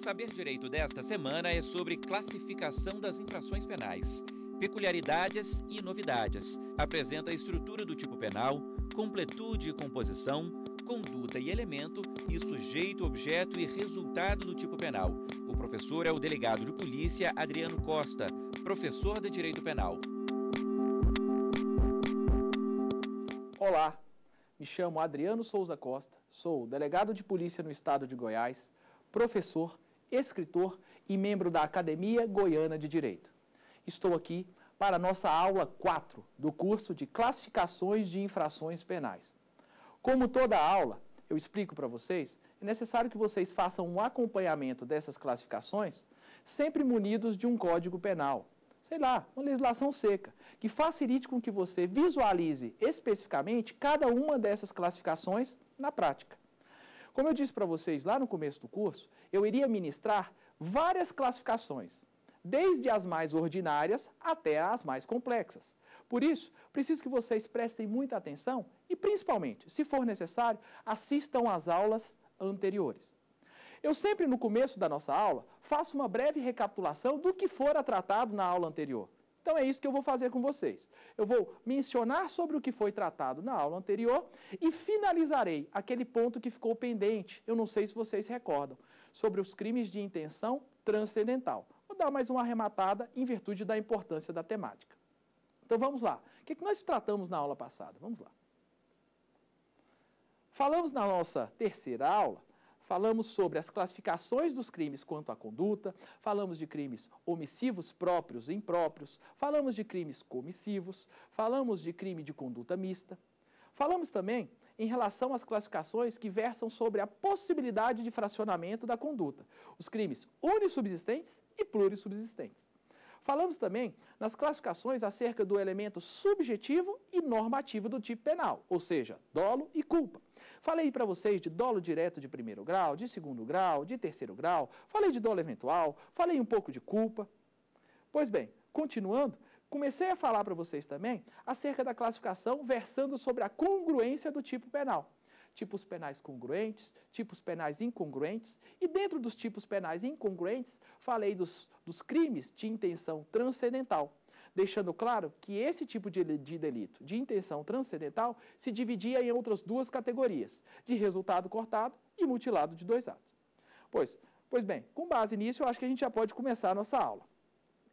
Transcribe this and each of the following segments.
Saber Direito desta semana é sobre classificação das infrações penais, peculiaridades e novidades. Apresenta a estrutura do tipo penal, completude e composição, conduta e elemento e sujeito, objeto e resultado do tipo penal. O professor é o delegado de polícia Adriano Costa, professor de Direito Penal. Olá, me chamo Adriano Souza Costa, sou delegado de polícia no estado de Goiás, professor, escritor e membro da Academia Goiana de Direito. Estou aqui para a nossa aula 4 do curso de Classificações de Infrações Penais. Como toda aula, eu explico para vocês, é necessário que vocês façam um acompanhamento dessas classificações, sempre munidos de um código penal, sei lá, uma legislação seca, que facilite com que você visualize especificamente cada uma dessas classificações na prática. Como eu disse para vocês lá no começo do curso, eu iria ministrar várias classificações, desde as mais ordinárias até as mais complexas. Por isso, preciso que vocês prestem muita atenção e, principalmente, se for necessário, assistam às aulas anteriores. Eu sempre, no começo da nossa aula, faço uma breve recapitulação do que fora tratado na aula anterior. Então é isso que eu vou fazer com vocês. Eu vou mencionar sobre o que foi tratado na aula anterior e finalizarei aquele ponto que ficou pendente. Eu não sei se vocês recordam, sobre os crimes de intenção transcendental. Vou dar mais uma arrematada em virtude da importância da temática. Então vamos lá. O que nós tratamos na aula passada? Vamos lá. Falamos na nossa terceira aula falamos sobre as classificações dos crimes quanto à conduta, falamos de crimes omissivos próprios e impróprios, falamos de crimes comissivos, falamos de crime de conduta mista. Falamos também em relação às classificações que versam sobre a possibilidade de fracionamento da conduta, os crimes unissubsistentes e plurissubsistentes. Falamos também nas classificações acerca do elemento subjetivo e normativo do tipo penal, ou seja, dolo e culpa. Falei para vocês de dolo direto de primeiro grau, de segundo grau, de terceiro grau, falei de dolo eventual, falei um pouco de culpa. Pois bem, continuando, comecei a falar para vocês também acerca da classificação versando sobre a congruência do tipo penal. Tipos penais congruentes, tipos penais incongruentes, e dentro dos tipos penais incongruentes, falei dos, dos crimes de intenção transcendental deixando claro que esse tipo de, de delito de intenção transcendental se dividia em outras duas categorias, de resultado cortado e mutilado de dois atos. Pois, pois bem, com base nisso, eu acho que a gente já pode começar a nossa aula.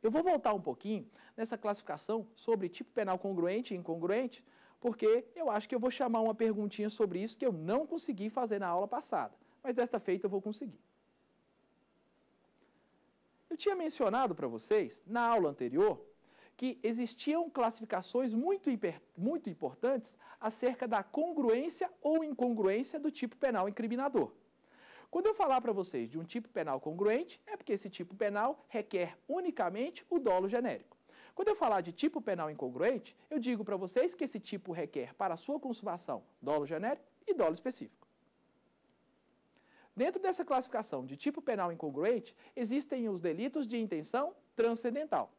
Eu vou voltar um pouquinho nessa classificação sobre tipo penal congruente e incongruente, porque eu acho que eu vou chamar uma perguntinha sobre isso que eu não consegui fazer na aula passada, mas desta feita eu vou conseguir. Eu tinha mencionado para vocês, na aula anterior, que existiam classificações muito, muito importantes acerca da congruência ou incongruência do tipo penal incriminador. Quando eu falar para vocês de um tipo penal congruente, é porque esse tipo penal requer unicamente o dolo genérico. Quando eu falar de tipo penal incongruente, eu digo para vocês que esse tipo requer para a sua consumação dolo genérico e dolo específico. Dentro dessa classificação de tipo penal incongruente, existem os delitos de intenção transcendental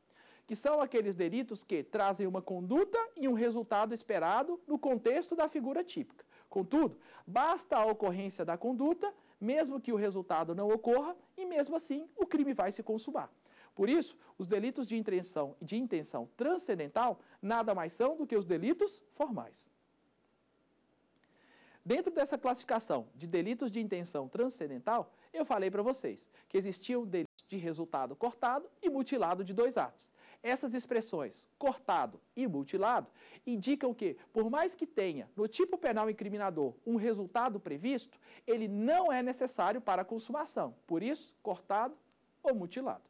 que são aqueles delitos que trazem uma conduta e um resultado esperado no contexto da figura típica. Contudo, basta a ocorrência da conduta, mesmo que o resultado não ocorra, e mesmo assim o crime vai se consumar. Por isso, os delitos de intenção, de intenção transcendental nada mais são do que os delitos formais. Dentro dessa classificação de delitos de intenção transcendental, eu falei para vocês que existiam delitos de resultado cortado e mutilado de dois atos. Essas expressões, cortado e mutilado, indicam que, por mais que tenha no tipo penal incriminador um resultado previsto, ele não é necessário para a consumação. Por isso, cortado ou mutilado.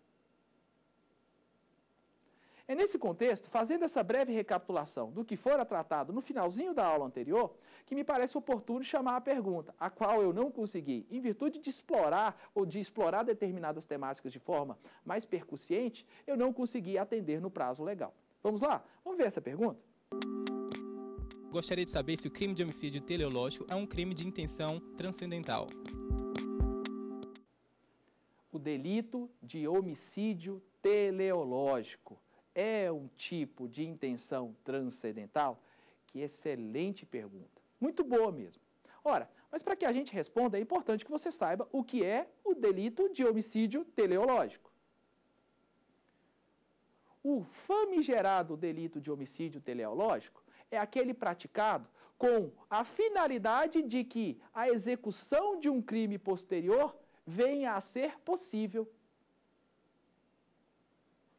É nesse contexto, fazendo essa breve recapitulação do que fora tratado no finalzinho da aula anterior, que me parece oportuno chamar a pergunta, a qual eu não consegui, em virtude de explorar ou de explorar determinadas temáticas de forma mais percussiente, eu não consegui atender no prazo legal. Vamos lá? Vamos ver essa pergunta? Gostaria de saber se o crime de homicídio teleológico é um crime de intenção transcendental. O delito de homicídio teleológico é um tipo de intenção transcendental? Que excelente pergunta. Muito boa mesmo. Ora, mas para que a gente responda, é importante que você saiba o que é o delito de homicídio teleológico. O famigerado delito de homicídio teleológico é aquele praticado com a finalidade de que a execução de um crime posterior venha a ser possível.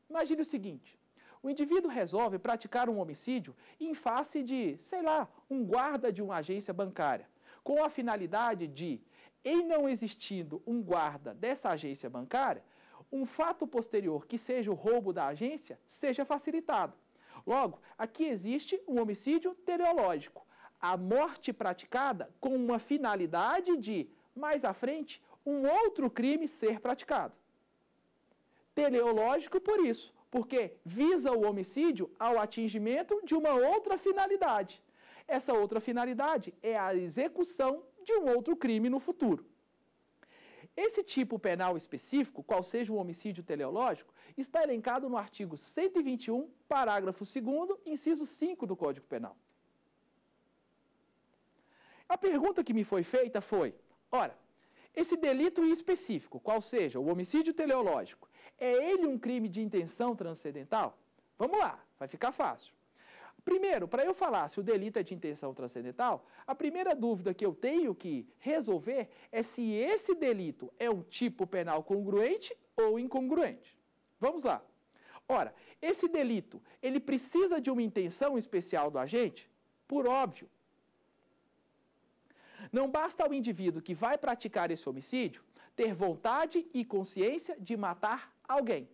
Imagine o seguinte: o indivíduo resolve praticar um homicídio em face de, sei lá, um guarda de uma agência bancária, com a finalidade de, em não existindo um guarda dessa agência bancária, um fato posterior que seja o roubo da agência seja facilitado. Logo, aqui existe um homicídio teleológico, a morte praticada com uma finalidade de, mais à frente, um outro crime ser praticado. Teleológico por isso, porque visa o homicídio ao atingimento de uma outra finalidade. Essa outra finalidade é a execução de um outro crime no futuro. Esse tipo penal específico, qual seja o homicídio teleológico, está elencado no artigo 121, parágrafo 2 inciso 5 do Código Penal. A pergunta que me foi feita foi: ora, esse delito específico, qual seja o homicídio teleológico, é ele um crime de intenção transcendental? Vamos lá, vai ficar fácil. Primeiro, para eu falar se o delito é de intenção transcendental, a primeira dúvida que eu tenho que resolver é se esse delito é um tipo penal congruente ou incongruente. Vamos lá. Ora, esse delito, ele precisa de uma intenção especial do agente? Por óbvio. Não basta ao indivíduo que vai praticar esse homicídio ter vontade e consciência de matar alguém.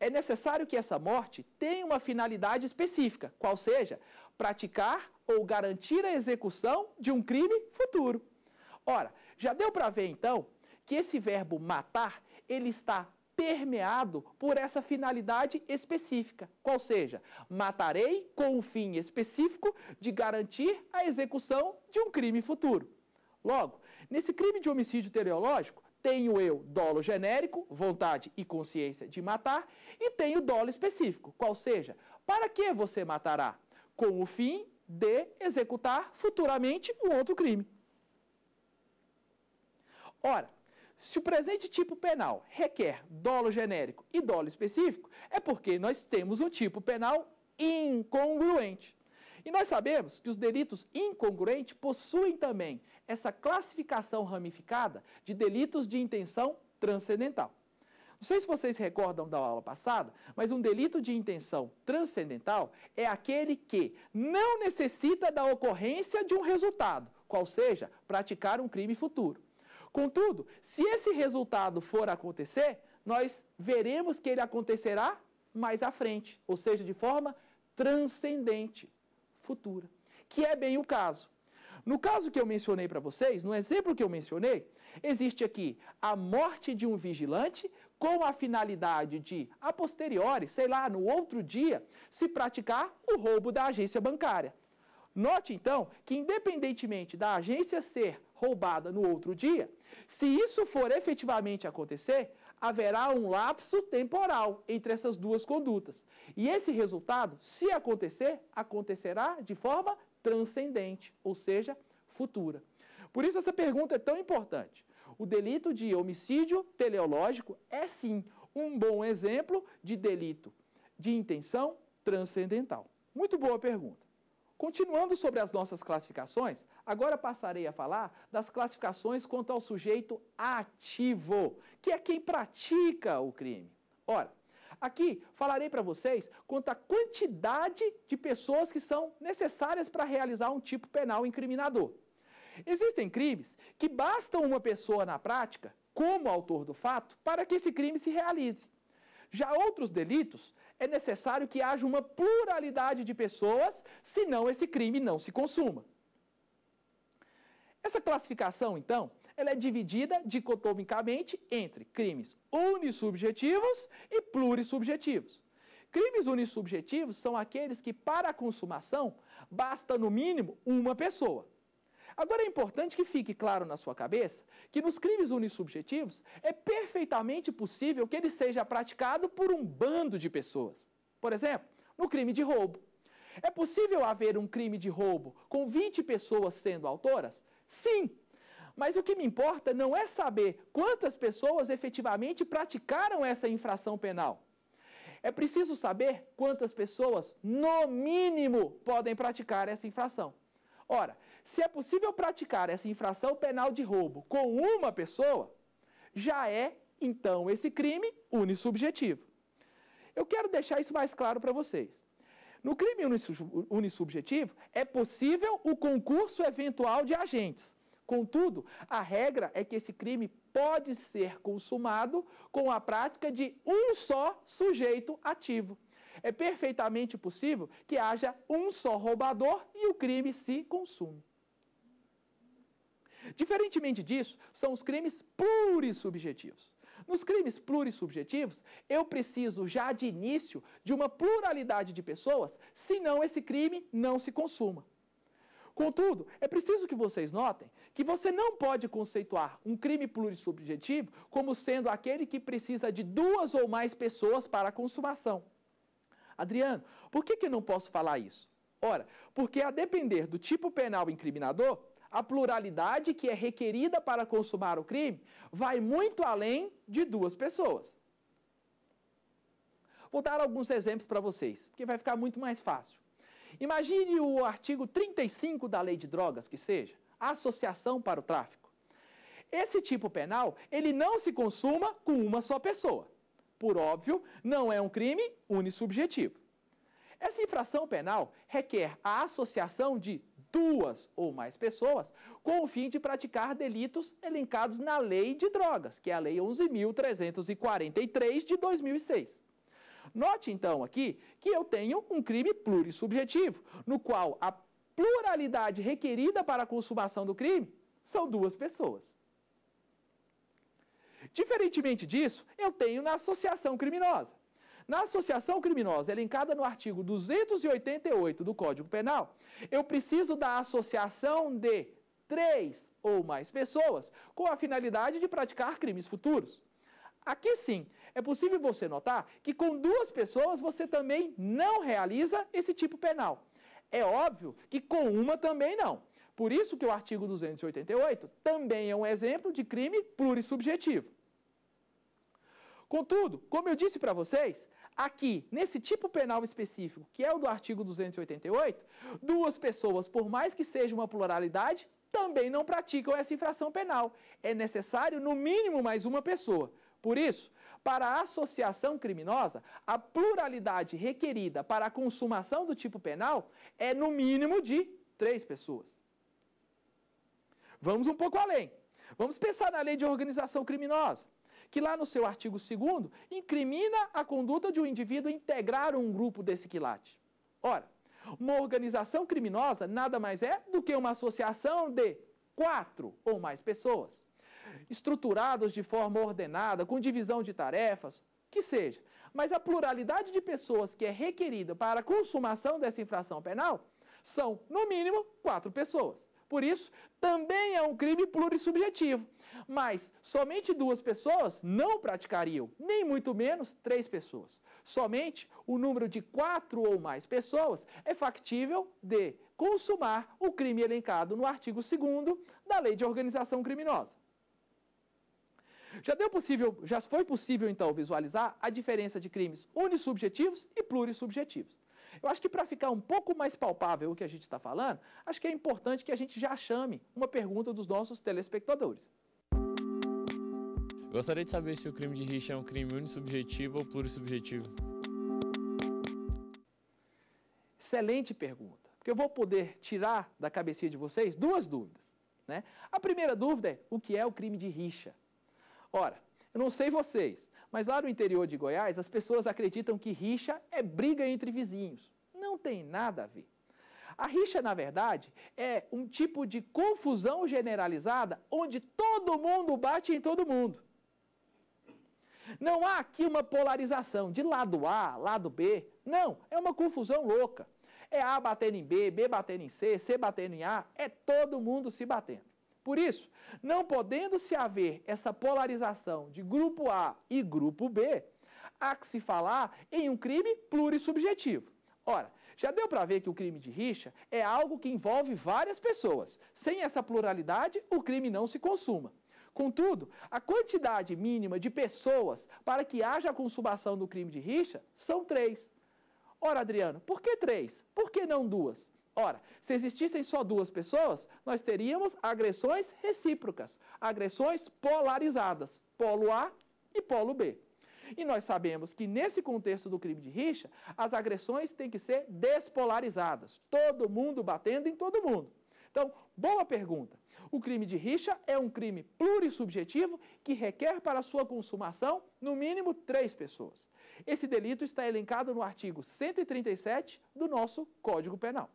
É necessário que essa morte tenha uma finalidade específica, qual seja praticar ou garantir a execução de um crime futuro. Ora, já deu para ver então que esse verbo matar, ele está permeado por essa finalidade específica, qual seja, matarei com o fim específico de garantir a execução de um crime futuro. Logo, nesse crime de homicídio teleológico, tenho eu dolo genérico, vontade e consciência de matar, e tenho dolo específico, qual seja, para que você matará? Com o fim de executar futuramente um outro crime. Ora, se o presente tipo penal requer dolo genérico e dolo específico, é porque nós temos um tipo penal incongruente. E nós sabemos que os delitos incongruentes possuem também essa classificação ramificada de delitos de intenção transcendental. Não sei se vocês recordam da aula passada, mas um delito de intenção transcendental é aquele que não necessita da ocorrência de um resultado, qual seja, praticar um crime futuro. Contudo, se esse resultado for acontecer, nós veremos que ele acontecerá mais à frente, ou seja, de forma transcendente, futura, que é bem o caso. No caso que eu mencionei para vocês, no exemplo que eu mencionei, existe aqui a morte de um vigilante com a finalidade de, a posteriori, sei lá, no outro dia, se praticar o roubo da agência bancária. Note então que, independentemente da agência ser roubada no outro dia, se isso for efetivamente acontecer, haverá um lapso temporal entre essas duas condutas. E esse resultado, se acontecer, acontecerá de forma transcendente, ou seja, futura. Por isso essa pergunta é tão importante. O delito de homicídio teleológico é sim um bom exemplo de delito de intenção transcendental. Muito boa pergunta. Continuando sobre as nossas classificações, agora passarei a falar das classificações quanto ao sujeito ativo, que é quem pratica o crime. Ora, Aqui falarei para vocês quanto à quantidade de pessoas que são necessárias para realizar um tipo penal incriminador. Existem crimes que bastam uma pessoa na prática, como autor do fato, para que esse crime se realize. Já outros delitos, é necessário que haja uma pluralidade de pessoas, senão esse crime não se consuma. Essa classificação, então, ela é dividida dicotomicamente entre crimes unissubjetivos e plurissubjetivos. Crimes unissubjetivos são aqueles que, para a consumação, basta no mínimo uma pessoa. Agora é importante que fique claro na sua cabeça que nos crimes unissubjetivos é perfeitamente possível que ele seja praticado por um bando de pessoas. Por exemplo, no crime de roubo. É possível haver um crime de roubo com 20 pessoas sendo autoras? Sim, mas o que me importa não é saber quantas pessoas efetivamente praticaram essa infração penal. É preciso saber quantas pessoas, no mínimo, podem praticar essa infração. Ora, se é possível praticar essa infração penal de roubo com uma pessoa, já é, então, esse crime unissubjetivo. Eu quero deixar isso mais claro para vocês. No crime unissubjetivo, é possível o concurso eventual de agentes. Contudo, a regra é que esse crime pode ser consumado com a prática de um só sujeito ativo. É perfeitamente possível que haja um só roubador e o crime se consume. Diferentemente disso, são os crimes plurissubjetivos. Nos crimes plurissubjetivos, eu preciso já de início de uma pluralidade de pessoas, senão esse crime não se consuma. Contudo, é preciso que vocês notem que você não pode conceituar um crime plurissubjetivo como sendo aquele que precisa de duas ou mais pessoas para a consumação. Adriano, por que, que não posso falar isso? Ora, porque a depender do tipo penal incriminador, a pluralidade que é requerida para consumar o crime vai muito além de duas pessoas. Vou dar alguns exemplos para vocês, porque vai ficar muito mais fácil. Imagine o artigo 35 da Lei de Drogas, que seja, associação para o tráfico. Esse tipo penal, ele não se consuma com uma só pessoa. Por óbvio, não é um crime unissubjetivo. Essa infração penal requer a associação de duas ou mais pessoas com o fim de praticar delitos elencados na Lei de Drogas, que é a Lei 11.343 de 2006. Note então aqui que eu tenho um crime plurissubjetivo, no qual a pluralidade requerida para a consumação do crime são duas pessoas. Diferentemente disso, eu tenho na associação criminosa. Na associação criminosa, elencada no artigo 288 do Código Penal, eu preciso da associação de três ou mais pessoas com a finalidade de praticar crimes futuros. Aqui sim, é possível você notar que com duas pessoas você também não realiza esse tipo penal. É óbvio que com uma também não. Por isso que o artigo 288 também é um exemplo de crime plurissubjetivo. Contudo, como eu disse para vocês, aqui, nesse tipo penal específico, que é o do artigo 288, duas pessoas, por mais que seja uma pluralidade, também não praticam essa infração penal. É necessário, no mínimo, mais uma pessoa. Por isso, para a associação criminosa, a pluralidade requerida para a consumação do tipo penal é no mínimo de três pessoas. Vamos um pouco além. Vamos pensar na lei de organização criminosa, que lá no seu artigo 2 incrimina a conduta de um indivíduo integrar um grupo desse quilate. Ora, uma organização criminosa nada mais é do que uma associação de quatro ou mais pessoas estruturados de forma ordenada, com divisão de tarefas, que seja. Mas a pluralidade de pessoas que é requerida para a consumação dessa infração penal são, no mínimo, quatro pessoas. Por isso, também é um crime plurissubjetivo. Mas somente duas pessoas não praticariam, nem muito menos três pessoas. Somente o número de quatro ou mais pessoas é factível de consumar o crime elencado no artigo 2 da Lei de Organização Criminosa. Já deu possível, já foi possível então visualizar a diferença de crimes unissubjetivos e plurissubjetivos. Eu acho que para ficar um pouco mais palpável o que a gente está falando, acho que é importante que a gente já chame uma pergunta dos nossos telespectadores. Gostaria de saber se o crime de rixa é um crime unissubjetivo ou plurissubjetivo. Excelente pergunta, porque eu vou poder tirar da cabecinha de vocês duas dúvidas. Né? A primeira dúvida é o que é o crime de rixa? Ora, eu não sei vocês, mas lá no interior de Goiás as pessoas acreditam que rixa é briga entre vizinhos. Não tem nada a ver. A rixa, na verdade, é um tipo de confusão generalizada onde todo mundo bate em todo mundo. Não há aqui uma polarização de lado A, lado B. Não, é uma confusão louca. É A batendo em B, B batendo em C, C batendo em A, é todo mundo se batendo. Por isso, não podendo se haver essa polarização de grupo A e grupo B, há que se falar em um crime plurissubjetivo. Ora, Já deu para ver que o crime de rixa é algo que envolve várias pessoas. Sem essa pluralidade, o crime não se consuma. Contudo, a quantidade mínima de pessoas para que haja a consumação do crime de rixa são três. Ora, Adriano, por que três? Por que não duas? Ora, se existissem só duas pessoas, nós teríamos agressões recíprocas, agressões polarizadas, polo A e polo B. E nós sabemos que nesse contexto do crime de rixa, as agressões têm que ser despolarizadas, todo mundo batendo em todo mundo. Então, boa pergunta. O crime de rixa é um crime plurissubjetivo que requer para sua consumação, no mínimo, três pessoas. Esse delito está elencado no artigo 137 do nosso Código Penal.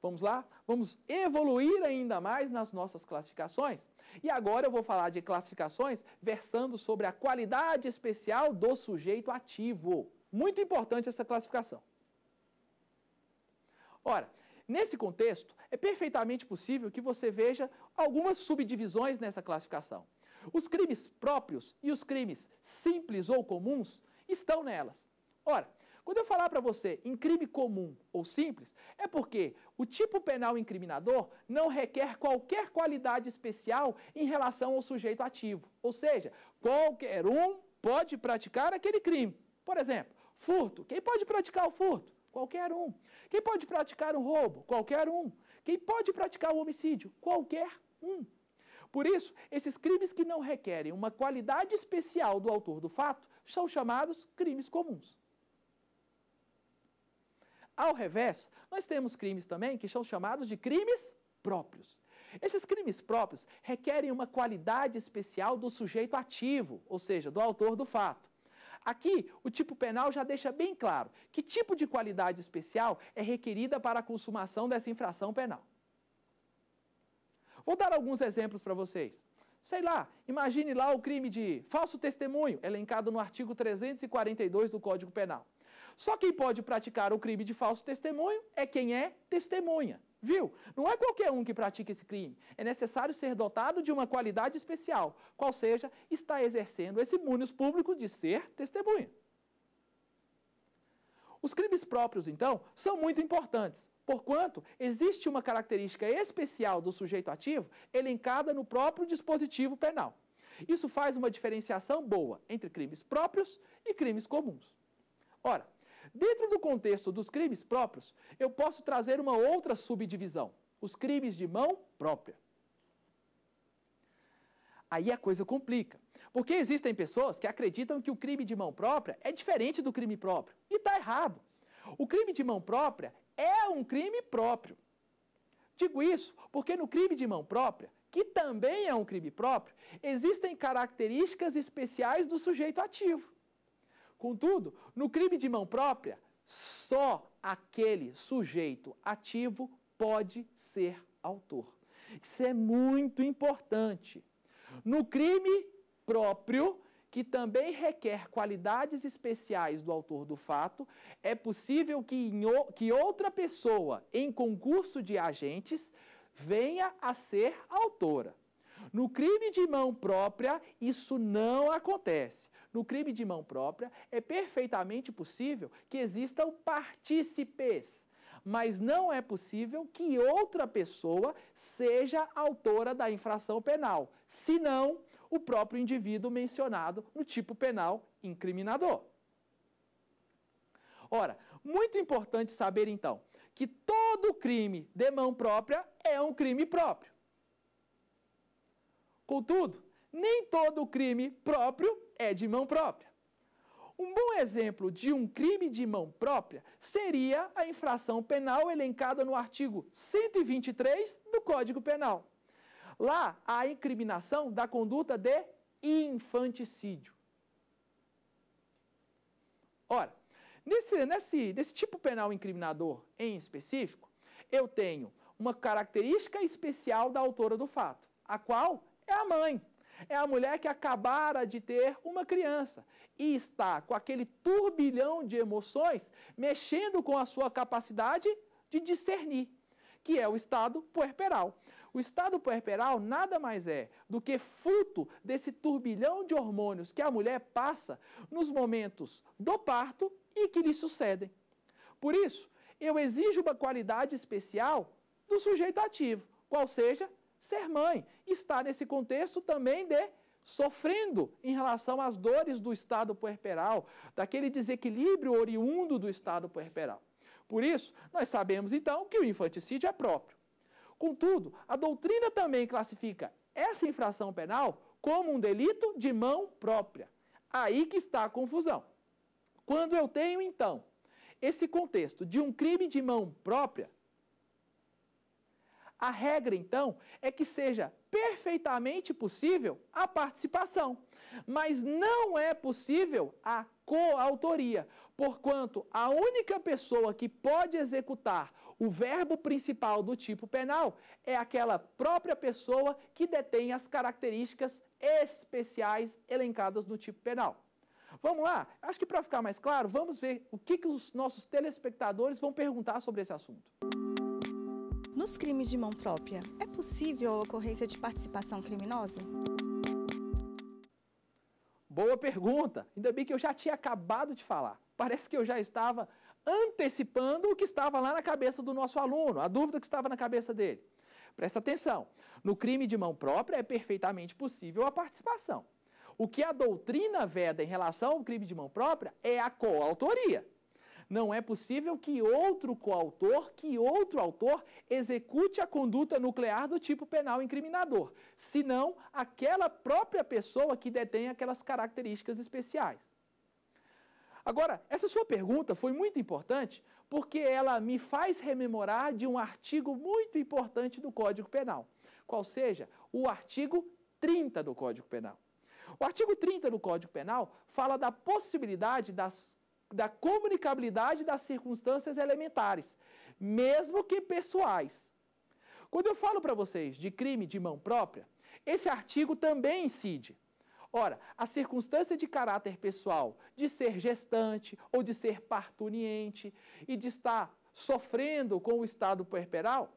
Vamos lá? Vamos evoluir ainda mais nas nossas classificações. E agora eu vou falar de classificações versando sobre a qualidade especial do sujeito ativo. Muito importante essa classificação. Ora, nesse contexto, é perfeitamente possível que você veja algumas subdivisões nessa classificação. Os crimes próprios e os crimes simples ou comuns estão nelas. Ora, quando eu falar para você em crime comum ou simples, é porque o tipo penal incriminador não requer qualquer qualidade especial em relação ao sujeito ativo. Ou seja, qualquer um pode praticar aquele crime. Por exemplo, furto. Quem pode praticar o furto? Qualquer um. Quem pode praticar o roubo? Qualquer um. Quem pode praticar o homicídio? Qualquer um. Por isso, esses crimes que não requerem uma qualidade especial do autor do fato são chamados crimes comuns. Ao revés, nós temos crimes também que são chamados de crimes próprios. Esses crimes próprios requerem uma qualidade especial do sujeito ativo, ou seja, do autor do fato. Aqui, o tipo penal já deixa bem claro que tipo de qualidade especial é requerida para a consumação dessa infração penal. Vou dar alguns exemplos para vocês. Sei lá, imagine lá o crime de falso testemunho, elencado no artigo 342 do Código Penal. Só quem pode praticar o crime de falso testemunho é quem é testemunha. Viu? Não é qualquer um que pratica esse crime. É necessário ser dotado de uma qualidade especial, qual seja, está exercendo esse munus público de ser testemunha. Os crimes próprios, então, são muito importantes, porquanto existe uma característica especial do sujeito ativo elencada no próprio dispositivo penal. Isso faz uma diferenciação boa entre crimes próprios e crimes comuns. Ora, Dentro do contexto dos crimes próprios, eu posso trazer uma outra subdivisão: os crimes de mão própria. Aí a coisa complica. Porque existem pessoas que acreditam que o crime de mão própria é diferente do crime próprio. E está errado. O crime de mão própria é um crime próprio. Digo isso porque no crime de mão própria, que também é um crime próprio, existem características especiais do sujeito ativo. Contudo, no crime de mão própria, só aquele sujeito ativo pode ser autor. Isso é muito importante. No crime próprio, que também requer qualidades especiais do autor do fato, é possível que, que outra pessoa, em concurso de agentes, venha a ser autora. No crime de mão própria, isso não acontece no crime de mão própria, é perfeitamente possível que existam partícipes, mas não é possível que outra pessoa seja autora da infração penal, senão o próprio indivíduo mencionado no tipo penal incriminador. Ora, muito importante saber então que todo crime de mão própria é um crime próprio. Contudo, nem todo crime próprio é de mão própria. Um bom exemplo de um crime de mão própria seria a infração penal elencada no artigo 123 do Código Penal. Lá, a incriminação da conduta de infanticídio. Ora, nesse, nesse, nesse tipo penal incriminador em específico, eu tenho uma característica especial da autora do fato, a qual é a mãe é a mulher que acabara de ter uma criança e está com aquele turbilhão de emoções mexendo com a sua capacidade de discernir, que é o estado puerperal. O estado puerperal nada mais é do que fruto desse turbilhão de hormônios que a mulher passa nos momentos do parto e que lhe sucedem. Por isso, eu exijo uma qualidade especial do sujeito ativo, qual seja ser mãe. Está nesse contexto também de sofrendo em relação às dores do estado puerperal, daquele desequilíbrio oriundo do estado puerperal. Por isso, nós sabemos então que o infanticídio é próprio. Contudo, a doutrina também classifica essa infração penal como um delito de mão própria. Aí que está a confusão. Quando eu tenho, então, esse contexto de um crime de mão própria, a regra, então, é que seja perfeitamente possível a participação, mas não é possível a coautoria, porquanto a única pessoa que pode executar o verbo principal do tipo penal é aquela própria pessoa que detém as características especiais elencadas no tipo penal. Vamos lá? Acho que para ficar mais claro, vamos ver o que, que os nossos telespectadores vão perguntar sobre esse assunto. Nos crimes de mão própria, é possível a ocorrência de participação criminosa? Boa pergunta. Ainda bem que eu já tinha acabado de falar. Parece que eu já estava antecipando o que estava lá na cabeça do nosso aluno, a dúvida que estava na cabeça dele. Presta atenção. No crime de mão própria é perfeitamente possível a participação. O que a doutrina veda em relação ao crime de mão própria é a coautoria. Não é possível que outro coautor, que outro autor, execute a conduta nuclear do tipo penal incriminador, senão aquela própria pessoa que detém aquelas características especiais. Agora, essa sua pergunta foi muito importante porque ela me faz rememorar de um artigo muito importante do Código Penal, qual seja o artigo 30 do Código Penal. O artigo 30 do Código Penal fala da possibilidade das da comunicabilidade das circunstâncias elementares, mesmo que pessoais. Quando eu falo para vocês de crime de mão própria, esse artigo também incide. Ora, a circunstância de caráter pessoal de ser gestante ou de ser parturiente e de estar sofrendo com o estado puerperal,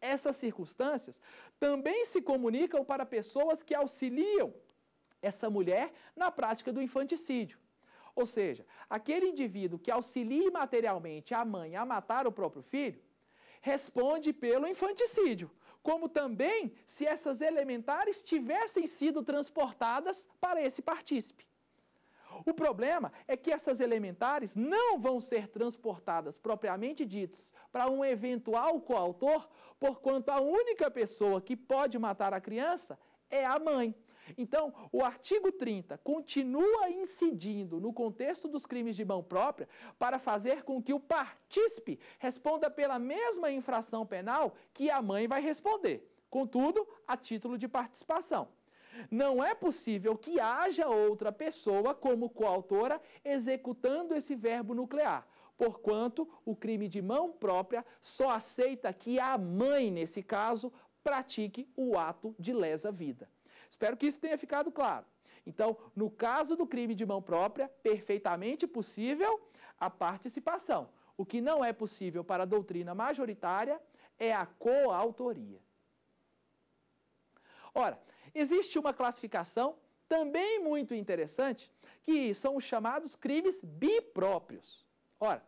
essas circunstâncias também se comunicam para pessoas que auxiliam essa mulher na prática do infanticídio. Ou seja, aquele indivíduo que auxilie materialmente a mãe a matar o próprio filho, responde pelo infanticídio, como também se essas elementares tivessem sido transportadas para esse partícipe. O problema é que essas elementares não vão ser transportadas propriamente ditas para um eventual coautor, porquanto a única pessoa que pode matar a criança é a mãe. Então, o artigo 30 continua incidindo no contexto dos crimes de mão própria para fazer com que o partícipe responda pela mesma infração penal que a mãe vai responder, contudo, a título de participação. Não é possível que haja outra pessoa como coautora executando esse verbo nuclear, porquanto o crime de mão própria só aceita que a mãe, nesse caso, pratique o ato de lesa vida. Espero que isso tenha ficado claro. Então, no caso do crime de mão própria, perfeitamente possível a participação. O que não é possível para a doutrina majoritária é a coautoria. Ora, existe uma classificação também muito interessante, que são os chamados crimes bipróprios. Ora,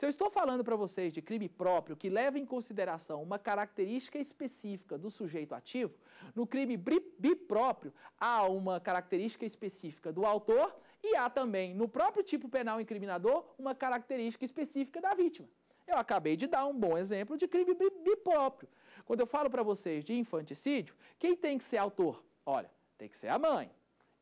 se eu estou falando para vocês de crime próprio que leva em consideração uma característica específica do sujeito ativo, no crime bipróprio há uma característica específica do autor e há também, no próprio tipo penal incriminador, uma característica específica da vítima. Eu acabei de dar um bom exemplo de crime bipróprio. Quando eu falo para vocês de infanticídio, quem tem que ser autor? Olha, tem que ser a mãe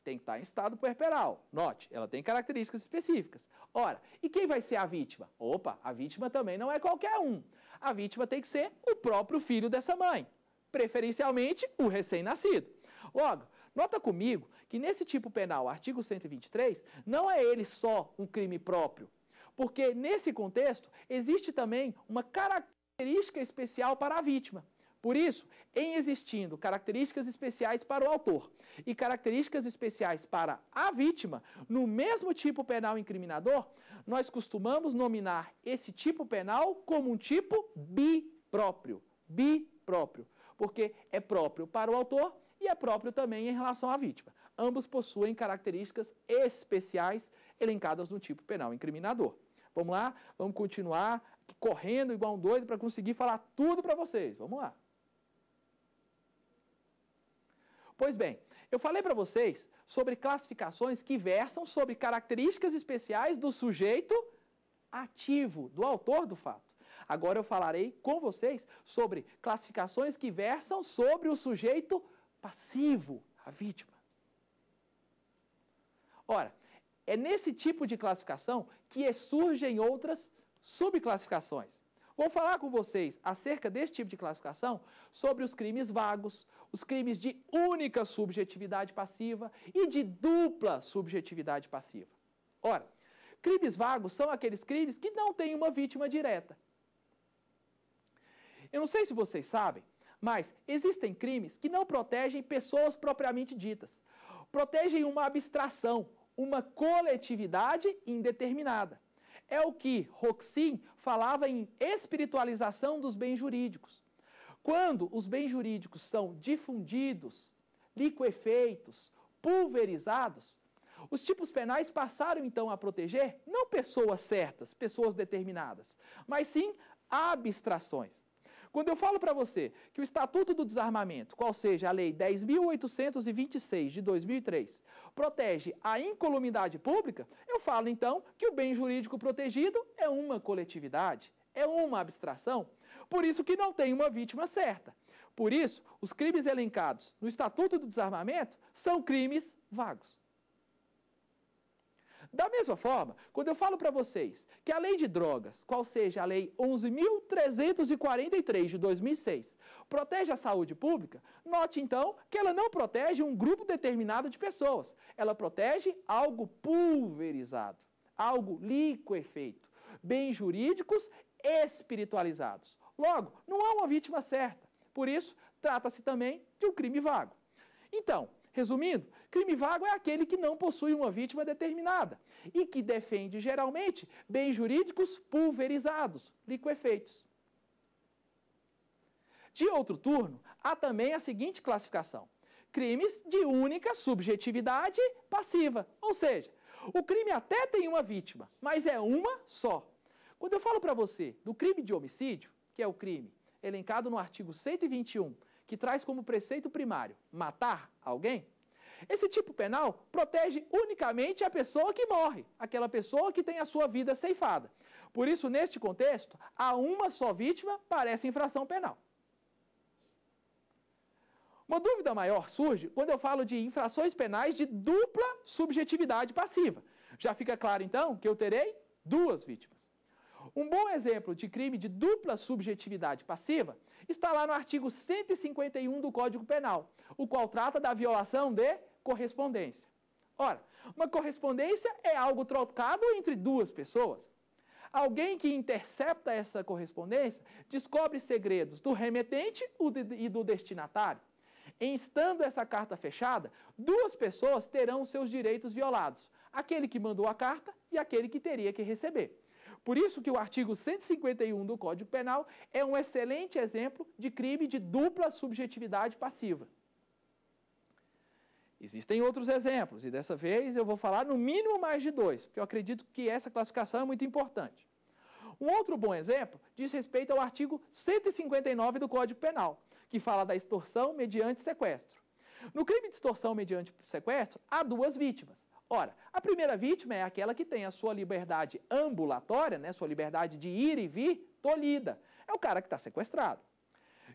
tem que estar em estado puerperal. Note, ela tem características específicas. Ora, e quem vai ser a vítima? Opa, a vítima também não é qualquer um. A vítima tem que ser o próprio filho dessa mãe, preferencialmente o recém-nascido. Logo, nota comigo que nesse tipo penal, artigo 123, não é ele só um crime próprio, porque nesse contexto existe também uma característica especial para a vítima. Por isso, em existindo características especiais para o autor e características especiais para a vítima, no mesmo tipo penal incriminador, nós costumamos nominar esse tipo penal como um tipo bipróprio. Bipróprio. porque é próprio para o autor e é próprio também em relação à vítima. Ambos possuem características especiais elencadas no tipo penal incriminador. Vamos lá? Vamos continuar correndo igual um doido para conseguir falar tudo para vocês. Vamos lá. Pois bem, eu falei para vocês sobre classificações que versam sobre características especiais do sujeito ativo, do autor do fato. Agora eu falarei com vocês sobre classificações que versam sobre o sujeito passivo, a vítima. Ora, é nesse tipo de classificação que surgem outras subclassificações. Vou falar com vocês acerca desse tipo de classificação sobre os crimes vagos, os crimes de única subjetividade passiva e de dupla subjetividade passiva. Ora, crimes vagos são aqueles crimes que não têm uma vítima direta. Eu não sei se vocês sabem, mas existem crimes que não protegem pessoas propriamente ditas. Protegem uma abstração, uma coletividade indeterminada. É o que Roxin falava em espiritualização dos bens jurídicos. Quando os bens jurídicos são difundidos, liquefeitos, pulverizados, os tipos penais passaram então a proteger não pessoas certas, pessoas determinadas, mas sim abstrações. Quando eu falo para você que o Estatuto do Desarmamento, qual seja a Lei 10.826 de 2003, protege a incolumidade pública, eu falo então que o bem jurídico protegido é uma coletividade, é uma abstração, por isso que não tem uma vítima certa. Por isso, os crimes elencados no Estatuto do Desarmamento são crimes vagos. Da mesma forma, quando eu falo para vocês que a lei de drogas, qual seja a lei 11.343 de 2006, protege a saúde pública, note então que ela não protege um grupo determinado de pessoas, ela protege algo pulverizado, algo liquefeito, bens jurídicos espiritualizados. Logo, não há uma vítima certa, por isso, trata-se também de um crime vago. Então, Resumindo, crime vago é aquele que não possui uma vítima determinada e que defende geralmente bens jurídicos pulverizados, liquefeitos. De outro turno, há também a seguinte classificação: crimes de única subjetividade passiva, ou seja, o crime até tem uma vítima, mas é uma só. Quando eu falo para você do crime de homicídio, que é o crime elencado no artigo 121 que traz como preceito primário matar alguém, esse tipo penal protege unicamente a pessoa que morre, aquela pessoa que tem a sua vida ceifada. Por isso, neste contexto, a uma só vítima parece infração penal. Uma dúvida maior surge quando eu falo de infrações penais de dupla subjetividade passiva. Já fica claro, então, que eu terei duas vítimas. Um bom exemplo de crime de dupla subjetividade passiva está lá no artigo 151 do Código Penal, o qual trata da violação de correspondência. Ora, uma correspondência é algo trocado entre duas pessoas. Alguém que intercepta essa correspondência descobre segredos do remetente e do destinatário. Em estando essa carta fechada, duas pessoas terão seus direitos violados: aquele que mandou a carta e aquele que teria que receber. Por isso que o artigo 151 do Código Penal é um excelente exemplo de crime de dupla subjetividade passiva. Existem outros exemplos, e dessa vez eu vou falar no mínimo mais de dois, porque eu acredito que essa classificação é muito importante. Um outro bom exemplo diz respeito ao artigo 159 do Código Penal, que fala da extorsão mediante sequestro. No crime de extorsão mediante sequestro, há duas vítimas. Ora, a primeira vítima é aquela que tem a sua liberdade ambulatória, né, sua liberdade de ir e vir, tolhida. É o cara que está sequestrado.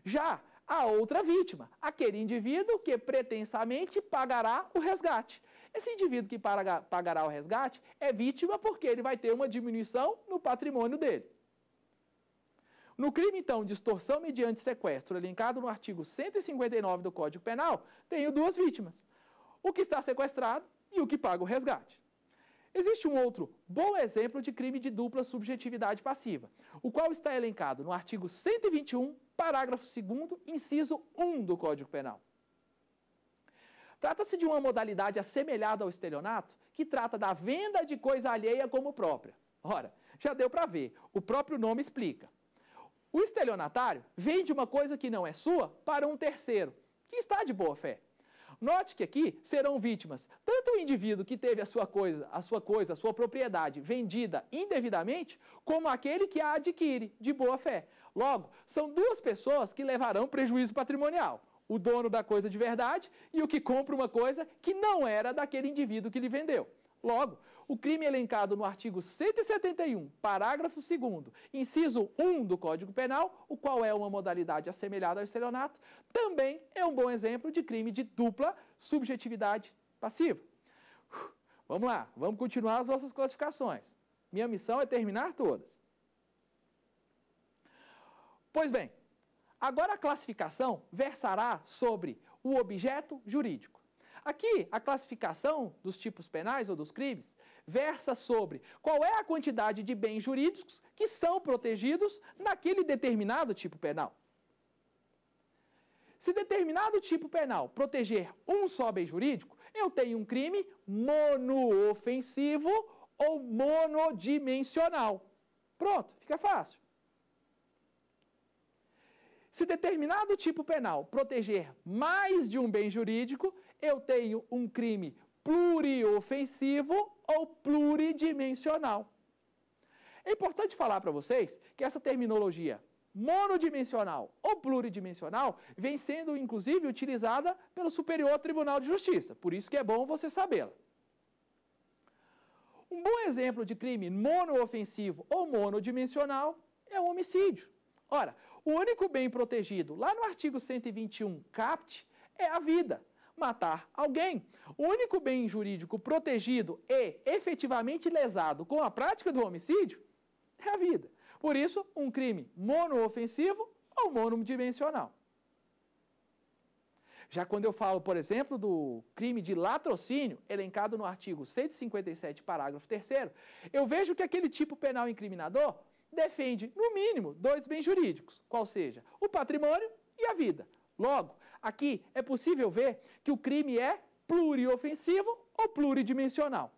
Já a outra vítima, aquele indivíduo que pretensamente pagará o resgate. Esse indivíduo que pagará o resgate é vítima porque ele vai ter uma diminuição no patrimônio dele. No crime, então, de extorsão mediante sequestro, elencado no artigo 159 do Código Penal, tenho duas vítimas. O que está sequestrado e o que paga o resgate. Existe um outro bom exemplo de crime de dupla subjetividade passiva, o qual está elencado no artigo 121, parágrafo 2, inciso 1 do Código Penal. Trata-se de uma modalidade assemelhada ao estelionato, que trata da venda de coisa alheia como própria. Ora, já deu para ver, o próprio nome explica. O estelionatário vende uma coisa que não é sua para um terceiro, que está de boa fé. Note que aqui serão vítimas tanto o indivíduo que teve a sua coisa, a sua coisa, a sua propriedade vendida indevidamente, como aquele que a adquire de boa fé. Logo, são duas pessoas que levarão prejuízo patrimonial. O dono da coisa de verdade e o que compra uma coisa que não era daquele indivíduo que lhe vendeu. Logo, o crime elencado no artigo 171, parágrafo 2 inciso 1 do Código Penal, o qual é uma modalidade assemelhada ao estelionato, também é um bom exemplo de crime de dupla subjetividade passiva. Vamos lá, vamos continuar as nossas classificações. Minha missão é terminar todas. Pois bem, agora a classificação versará sobre o objeto jurídico. Aqui, a classificação dos tipos penais ou dos crimes versa sobre qual é a quantidade de bens jurídicos que são protegidos naquele determinado tipo penal. Se determinado tipo penal proteger um só bem jurídico, eu tenho um crime monoofensivo ou monodimensional. Pronto, fica fácil. Se determinado tipo penal proteger mais de um bem jurídico, eu tenho um crime pluriofensivo ou pluridimensional. É importante falar para vocês que essa terminologia monodimensional ou pluridimensional vem sendo, inclusive, utilizada pelo Superior Tribunal de Justiça. Por isso que é bom você sabê-la. Um bom exemplo de crime monoofensivo ou monodimensional é o homicídio. Ora, o único bem protegido lá no artigo 121 CAPT é a vida matar alguém. O único bem jurídico protegido e efetivamente lesado com a prática do homicídio é a vida. Por isso, um crime monoofensivo ou monodimensional. Já quando eu falo, por exemplo, do crime de latrocínio, elencado no artigo 157, parágrafo 3, eu vejo que aquele tipo penal incriminador defende, no mínimo, dois bens jurídicos, qual seja o patrimônio e a vida. Logo, Aqui é possível ver que o crime é pluriofensivo ou pluridimensional.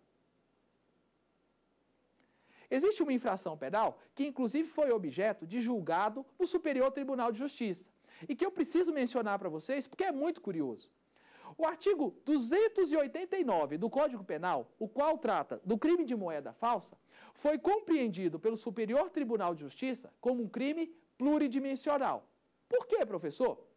Existe uma infração penal que, inclusive, foi objeto de julgado no Superior Tribunal de Justiça e que eu preciso mencionar para vocês porque é muito curioso. O artigo 289 do Código Penal, o qual trata do crime de moeda falsa, foi compreendido pelo Superior Tribunal de Justiça como um crime pluridimensional. Por quê, professor?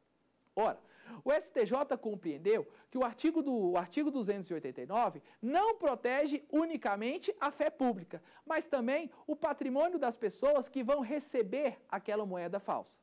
Ora, o STJ compreendeu que o artigo, do, o artigo 289 não protege unicamente a fé pública, mas também o patrimônio das pessoas que vão receber aquela moeda falsa.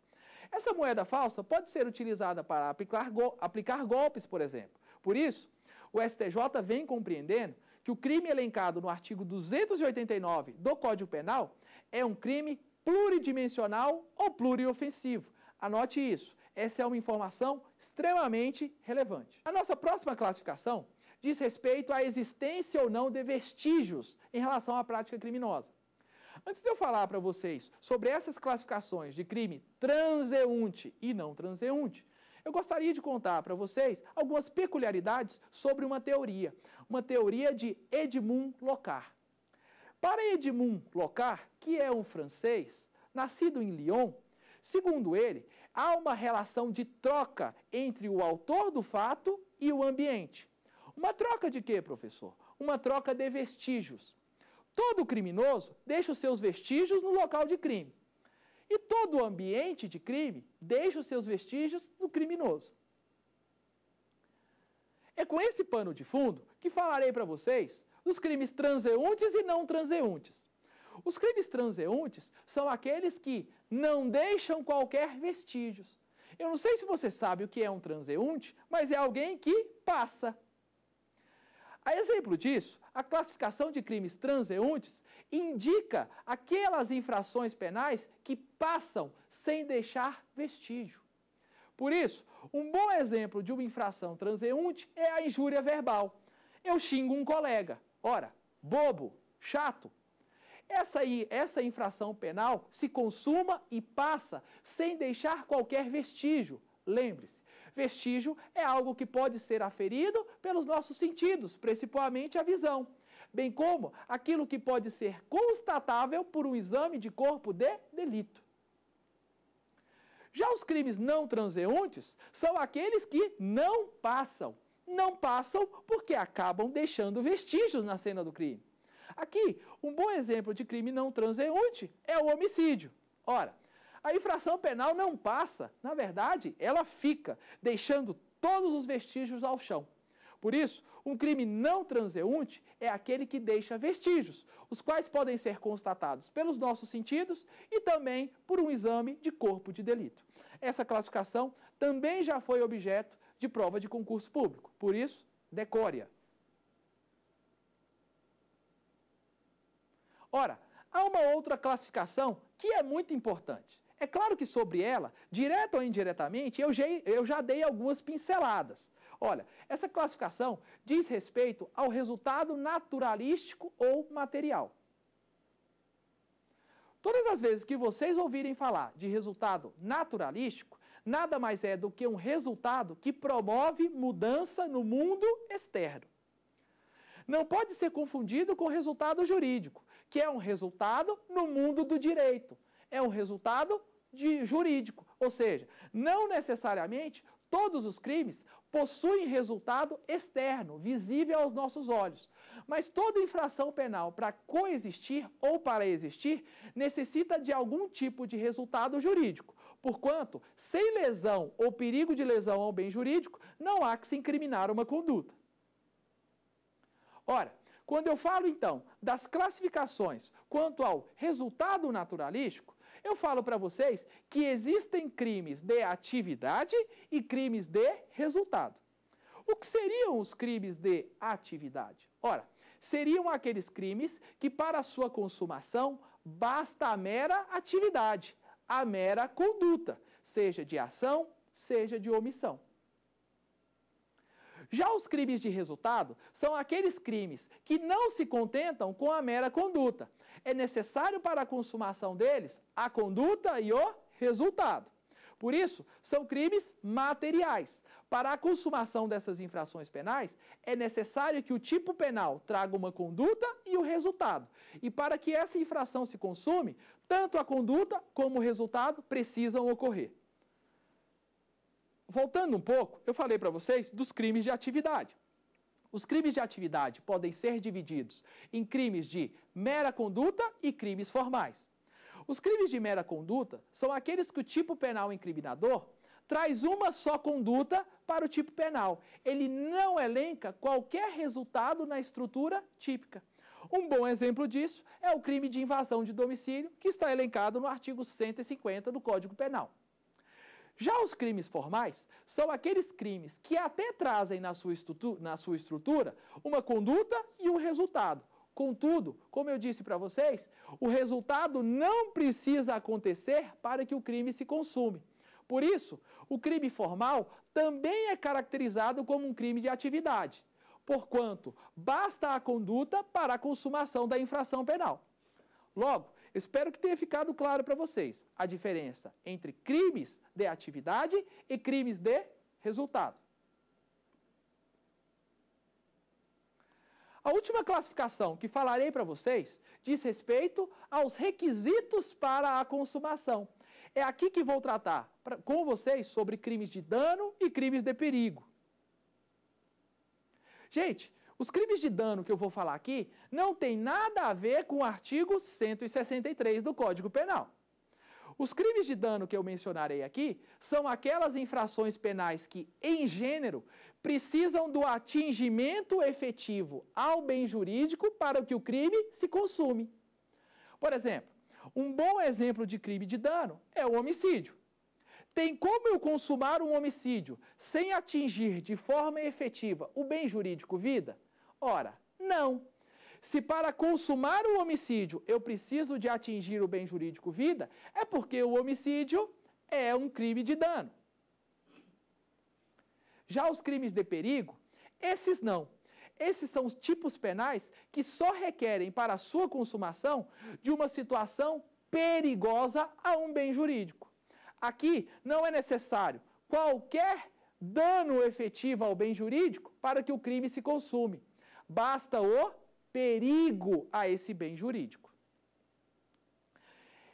Essa moeda falsa pode ser utilizada para aplicar, go, aplicar golpes, por exemplo. Por isso, o STJ vem compreendendo que o crime elencado no artigo 289 do Código Penal é um crime pluridimensional ou pluriofensivo. Anote isso. Essa é uma informação extremamente relevante. A nossa próxima classificação diz respeito à existência ou não de vestígios em relação à prática criminosa. Antes de eu falar para vocês sobre essas classificações de crime transeunte e não transeunte, eu gostaria de contar para vocês algumas peculiaridades sobre uma teoria, uma teoria de Edmund Locard. Para Edmund Locard, que é um francês, nascido em Lyon, segundo ele, há uma relação de troca entre o autor do fato e o ambiente. Uma troca de quê, professor? Uma troca de vestígios. Todo criminoso deixa os seus vestígios no local de crime. E todo ambiente de crime deixa os seus vestígios no criminoso. É com esse pano de fundo que falarei para vocês dos crimes transeuntes e não transeuntes. Os crimes transeuntes são aqueles que não deixam qualquer vestígios. Eu não sei se você sabe o que é um transeunte, mas é alguém que passa. A exemplo disso, a classificação de crimes transeuntes indica aquelas infrações penais que passam sem deixar vestígio. Por isso, um bom exemplo de uma infração transeunte é a injúria verbal. Eu xingo um colega. Ora, bobo, chato, essa, essa infração penal se consuma e passa sem deixar qualquer vestígio. Lembre-se, vestígio é algo que pode ser aferido pelos nossos sentidos, principalmente a visão, bem como aquilo que pode ser constatável por um exame de corpo de delito. Já os crimes não transeuntes são aqueles que não passam. Não passam porque acabam deixando vestígios na cena do crime. Aqui, um bom exemplo de crime não transeunte é o homicídio. Ora, a infração penal não passa, na verdade, ela fica, deixando todos os vestígios ao chão. Por isso, um crime não transeunte é aquele que deixa vestígios, os quais podem ser constatados pelos nossos sentidos e também por um exame de corpo de delito. Essa classificação também já foi objeto de prova de concurso público, por isso, decore-a. Ora, há uma outra classificação que é muito importante. É claro que sobre ela, direto ou indiretamente, eu já, eu já dei algumas pinceladas. Olha, essa classificação diz respeito ao resultado naturalístico ou material. Todas as vezes que vocês ouvirem falar de resultado naturalístico, nada mais é do que um resultado que promove mudança no mundo externo. Não pode ser confundido com resultado jurídico, que é um resultado no mundo do direito. É um resultado de jurídico, ou seja, não necessariamente todos os crimes possuem resultado externo, visível aos nossos olhos. Mas toda infração penal, para coexistir ou para existir, necessita de algum tipo de resultado jurídico. Porquanto, sem lesão ou perigo de lesão ao bem jurídico, não há que se incriminar uma conduta. Ora, quando eu falo então das classificações quanto ao resultado naturalístico, eu falo para vocês que existem crimes de atividade e crimes de resultado. O que seriam os crimes de atividade? Ora, seriam aqueles crimes que, para sua consumação, basta a mera atividade, a mera conduta, seja de ação, seja de omissão. Já os crimes de resultado são aqueles crimes que não se contentam com a mera conduta. É necessário para a consumação deles a conduta e o resultado. Por isso, são crimes materiais. Para a consumação dessas infrações penais, é necessário que o tipo penal traga uma conduta e o resultado. E para que essa infração se consume, tanto a conduta como o resultado precisam ocorrer voltando um pouco, eu falei para vocês dos crimes de atividade. Os crimes de atividade podem ser divididos em crimes de mera conduta e crimes formais. Os crimes de mera conduta são aqueles que o tipo penal incriminador traz uma só conduta para o tipo penal. Ele não elenca qualquer resultado na estrutura típica. Um bom exemplo disso é o crime de invasão de domicílio, que está elencado no artigo 150 do Código Penal. Já os crimes formais são aqueles crimes que até trazem na sua, na sua estrutura uma conduta e um resultado. Contudo, como eu disse para vocês, o resultado não precisa acontecer para que o crime se consume. Por isso, o crime formal também é caracterizado como um crime de atividade, porquanto basta a conduta para a consumação da infração penal. Logo, Espero que tenha ficado claro para vocês a diferença entre crimes de atividade e crimes de resultado. A última classificação que falarei para vocês diz respeito aos requisitos para a consumação. É aqui que vou tratar pra, com vocês sobre crimes de dano e crimes de perigo. Gente, os crimes de dano que eu vou falar aqui não tem nada a ver com o artigo 163 do Código Penal. Os crimes de dano que eu mencionarei aqui são aquelas infrações penais que, em gênero, precisam do atingimento efetivo ao bem jurídico para que o crime se consume. Por exemplo, um bom exemplo de crime de dano é o homicídio. Tem como eu consumar um homicídio sem atingir de forma efetiva o bem jurídico vida? Ora, não. Se para consumar o homicídio eu preciso de atingir o bem jurídico vida, é porque o homicídio é um crime de dano. Já os crimes de perigo, esses não. Esses são os tipos penais que só requerem para a sua consumação de uma situação perigosa a um bem jurídico. Aqui não é necessário qualquer dano efetivo ao bem jurídico para que o crime se consume. Basta o perigo a esse bem jurídico.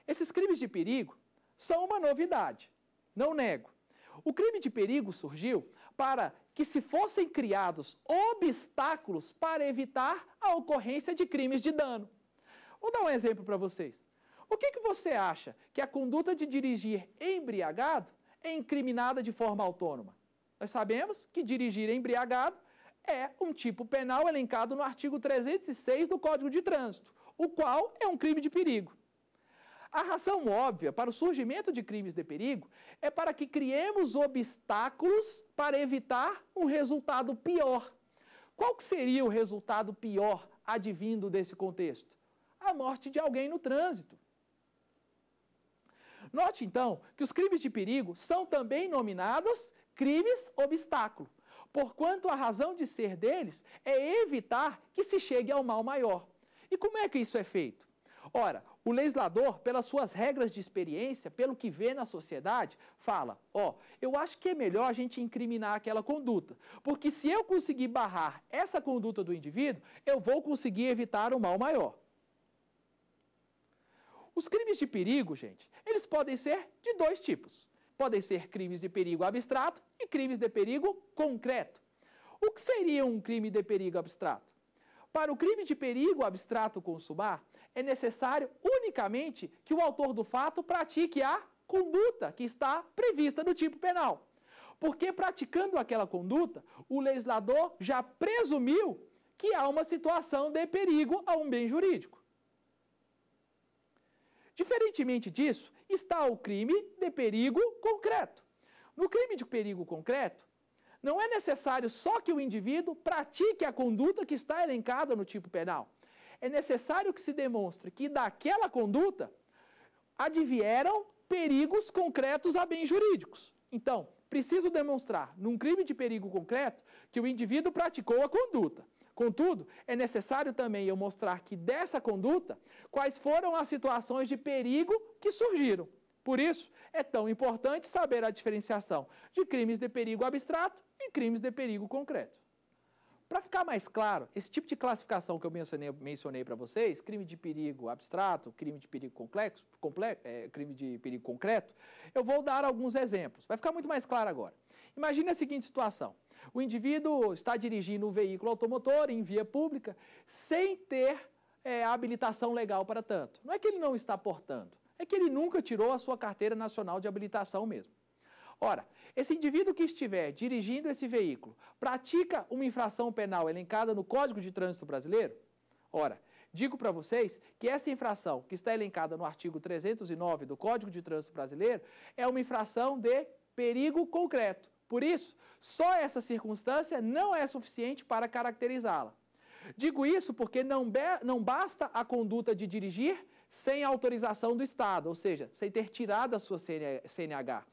Esses crimes de perigo são uma novidade. não nego. O crime de perigo surgiu para que se fossem criados obstáculos para evitar a ocorrência de crimes de dano. Vou dar um exemplo para vocês. O que, que você acha que a conduta de dirigir embriagado é incriminada de forma autônoma? Nós sabemos que dirigir embriagado é um tipo penal elencado no artigo 306 do Código de Trânsito, o qual é um crime de perigo. A razão óbvia para o surgimento de crimes de perigo é para que criemos obstáculos para evitar um resultado pior. Qual seria o resultado pior advindo desse contexto? A morte de alguém no trânsito. Note então que os crimes de perigo são também nominados crimes obstáculo, porquanto a razão de ser deles é evitar que se chegue ao mal maior. E como é que isso é feito? Ora, o legislador, pelas suas regras de experiência, pelo que vê na sociedade, fala: ó, oh, eu acho que é melhor a gente incriminar aquela conduta, porque se eu conseguir barrar essa conduta do indivíduo, eu vou conseguir evitar o mal maior. Os crimes de perigo, gente, eles podem ser de dois tipos. Podem ser crimes de perigo abstrato e crimes de perigo concreto. O que seria um crime de perigo abstrato? Para o crime de perigo abstrato consumar, é necessário unicamente que o autor do fato pratique a conduta que está prevista no tipo penal. Porque praticando aquela conduta, o legislador já presumiu que há uma situação de perigo a um bem jurídico. Diferentemente disso, está o crime de perigo concreto. No crime de perigo concreto, não é necessário só que o indivíduo pratique a conduta que está elencada no tipo penal é necessário que se demonstre que daquela conduta advieram perigos concretos a bens jurídicos. Então, preciso demonstrar, num crime de perigo concreto, que o indivíduo praticou a conduta. Contudo, é necessário também eu mostrar que dessa conduta, quais foram as situações de perigo que surgiram. Por isso, é tão importante saber a diferenciação de crimes de perigo abstrato e crimes de perigo concreto. Para ficar mais claro, esse tipo de classificação que eu mencionei, mencionei para vocês, crime de perigo abstrato, crime de perigo complexo, complexo é, crime de perigo concreto, eu vou dar alguns exemplos. Vai ficar muito mais claro agora. Imagine a seguinte situação. O indivíduo está dirigindo um veículo automotor em via pública sem ter é, habilitação legal para tanto. Não é que ele não está portando, é que ele nunca tirou a sua carteira nacional de habilitação mesmo. Ora, esse indivíduo que estiver dirigindo esse veículo pratica uma infração penal elencada no Código de Trânsito Brasileiro? Ora, digo para vocês que essa infração que está elencada no artigo 309 do Código de Trânsito Brasileiro é uma infração de perigo concreto. Por isso, só essa circunstância não é suficiente para caracterizá-la. Digo isso porque não, não basta a conduta de dirigir sem autorização do Estado, ou seja, sem ter tirado a sua CNH.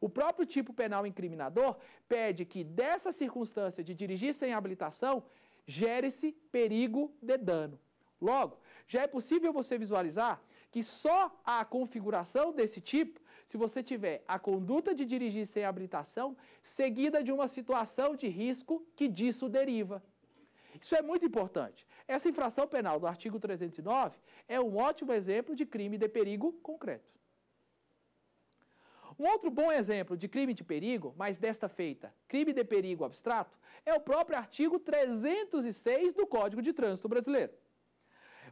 O próprio tipo penal incriminador pede que dessa circunstância de dirigir sem habilitação gere-se perigo de dano. Logo, já é possível você visualizar que só a configuração desse tipo, se você tiver a conduta de dirigir sem habilitação, seguida de uma situação de risco que disso deriva. Isso é muito importante. Essa infração penal do artigo 309 é um ótimo exemplo de crime de perigo concreto. Um outro bom exemplo de crime de perigo, mas desta feita, crime de perigo abstrato, é o próprio artigo 306 do Código de Trânsito Brasileiro.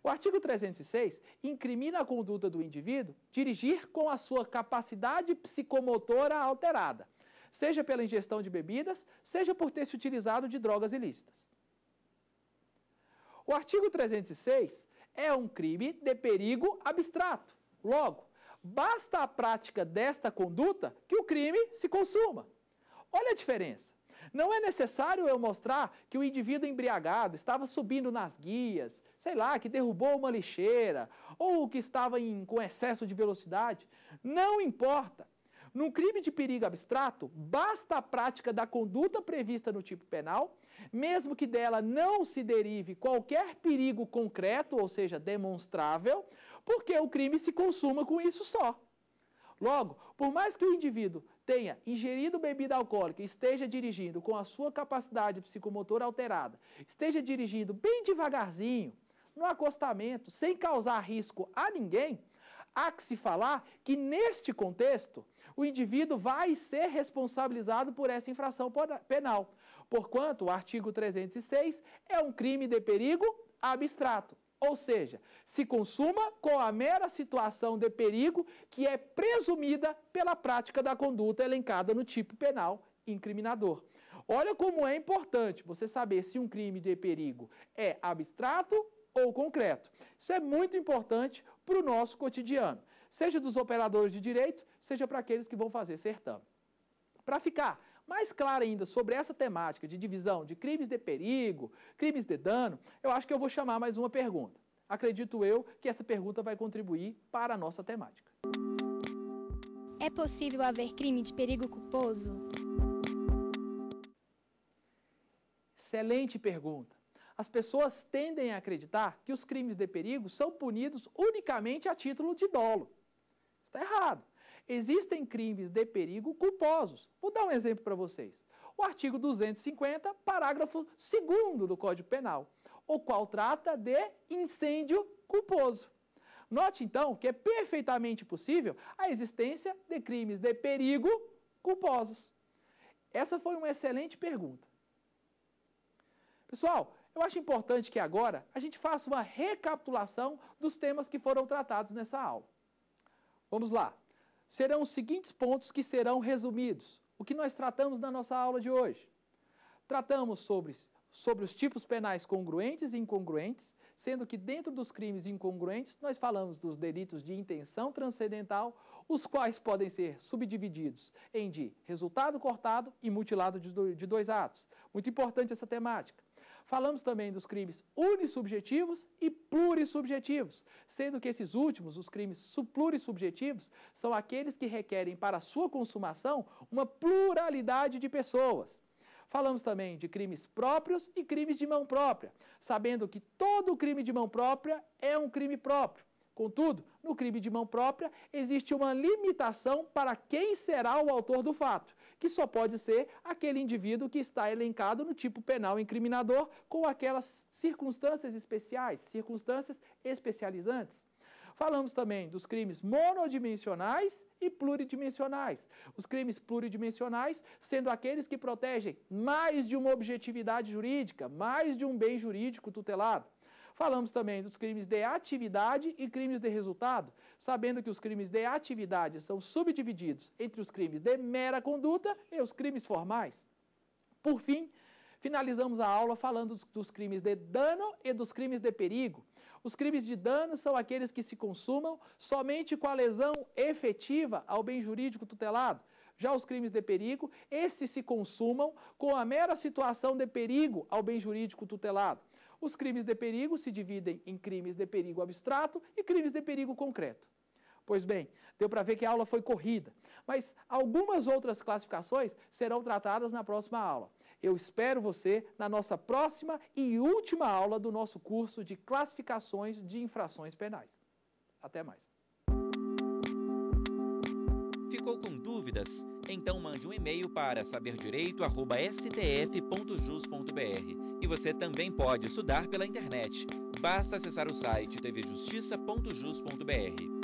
O artigo 306 incrimina a conduta do indivíduo dirigir com a sua capacidade psicomotora alterada, seja pela ingestão de bebidas, seja por ter se utilizado de drogas ilícitas. O artigo 306 é um crime de perigo abstrato. Logo, Basta a prática desta conduta que o crime se consuma. Olha a diferença. Não é necessário eu mostrar que o indivíduo embriagado estava subindo nas guias, sei lá, que derrubou uma lixeira, ou que estava em, com excesso de velocidade. Não importa. Num crime de perigo abstrato, basta a prática da conduta prevista no tipo penal, mesmo que dela não se derive qualquer perigo concreto, ou seja, demonstrável, porque o crime se consuma com isso só. Logo, por mais que o indivíduo tenha ingerido bebida alcoólica esteja dirigindo com a sua capacidade psicomotora alterada, esteja dirigindo bem devagarzinho, no acostamento, sem causar risco a ninguém, Há que se falar que, neste contexto, o indivíduo vai ser responsabilizado por essa infração penal, porquanto o artigo 306 é um crime de perigo abstrato. Ou seja, se consuma com a mera situação de perigo que é presumida pela prática da conduta elencada no tipo penal incriminador. Olha como é importante você saber se um crime de perigo é abstrato ou concreto. Isso é muito importante para o nosso cotidiano, seja dos operadores de direito, seja para aqueles que vão fazer certame. Para ficar mais claro ainda sobre essa temática de divisão de crimes de perigo, crimes de dano, eu acho que eu vou chamar mais uma pergunta. Acredito eu que essa pergunta vai contribuir para a nossa temática. É possível haver crime de perigo culposo? Excelente pergunta. As pessoas tendem a acreditar que os crimes de perigo são punidos unicamente a título de dolo. Está errado existem crimes de perigo culposos. Vou dar um exemplo para vocês. O artigo 250, parágrafo 2 do Código Penal, o qual trata de incêndio culposo. Note então que é perfeitamente possível a existência de crimes de perigo culposos. Essa foi uma excelente pergunta. Pessoal, eu acho importante que agora a gente faça uma recapitulação dos temas que foram tratados nessa aula. Vamos lá serão os seguintes pontos que serão resumidos. O que nós tratamos na nossa aula de hoje? Tratamos sobre, sobre os tipos penais congruentes e incongruentes, sendo que dentro dos crimes incongruentes nós falamos dos delitos de intenção transcendental, os quais podem ser subdivididos em de resultado cortado e mutilado de dois atos. Muito importante essa temática. Falamos também dos crimes unissubjetivos e plurissubjetivos, sendo que esses últimos, os crimes plurissubjetivos, são aqueles que requerem para sua consumação uma pluralidade de pessoas. Falamos também de crimes próprios e crimes de mão própria, sabendo que todo crime de mão própria é um crime próprio. Contudo, no crime de mão própria, existe uma limitação para quem será o autor do fato que só pode ser aquele indivíduo que está elencado no tipo penal incriminador com aquelas circunstâncias especiais, circunstâncias especializantes. Falamos também dos crimes monodimensionais e pluridimensionais. Os crimes pluridimensionais sendo aqueles que protegem mais de uma objetividade jurídica, mais de um bem jurídico tutelado. Falamos também dos crimes de atividade e crimes de resultado, sabendo que os crimes de atividade são subdivididos entre os crimes de mera conduta e os crimes formais. Por fim, finalizamos a aula falando dos, crimes de dano e dos crimes de perigo. Os crimes de dano são aqueles que se consumam somente com a lesão efetiva ao bem jurídico tutelado. Já os crimes de perigo, esses se consumam com a mera situação de perigo ao bem jurídico tutelado. Os crimes de perigo se dividem em crimes de perigo abstrato e crimes de perigo concreto. Pois bem, deu para ver que a aula foi corrida, mas algumas outras classificações serão tratadas na próxima aula. Eu espero você na nossa próxima e última aula do nosso curso de classificações de infrações penais. Até mais. Ficou com dúvidas? Então mande um e-mail para saberdireito@stf.jus.br. E você também pode estudar pela internet. Basta acessar o site tvjustiça.jus.br.